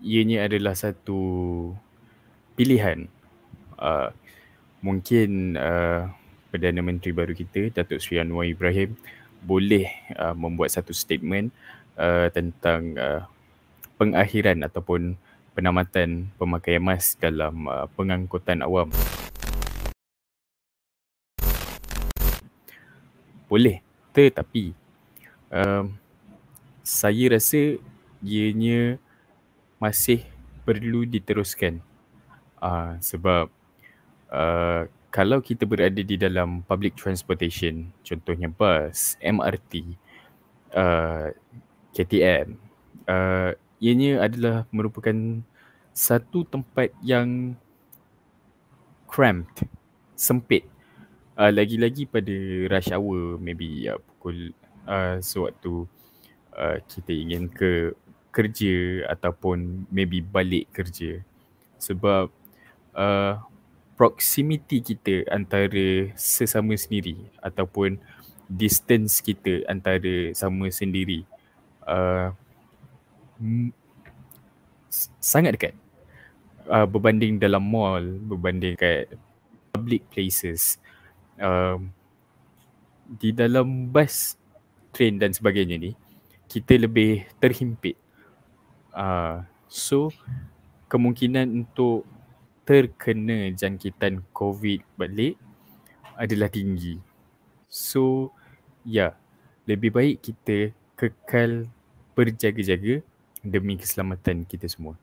ianya adalah satu pilihan. Uh, mungkin uh, Perdana Menteri baru kita, Datuk Seri Anwar Ibrahim, boleh uh, membuat satu statement uh, tentang uh, pengakhiran ataupun penamatan pemakaian mask dalam uh, pengangkutan awam. Boleh, tetapi uh, saya rasa ianya masih perlu diteruskan uh, sebab uh, kalau kita berada di dalam public transportation, contohnya bus, MRT, uh, KTM, uh, ianya adalah merupakan satu tempat yang cramped, sempit. Uh, lagi-lagi pada rush hour, maybe uh, pukul uh, sewaktu uh, kita ingin ke kerja ataupun maybe balik kerja. Sebab uh, proximity kita antara sesama sendiri ataupun distance kita antara sama sendiri uh, sangat dekat uh, berbanding dalam mall berbanding kat public places uh, di dalam bus train dan sebagainya ni kita lebih terhimpit uh, so kemungkinan untuk terkena jangkitan COVID balik adalah tinggi. So, ya, lebih baik kita kekal berjaga-jaga demi keselamatan kita semua.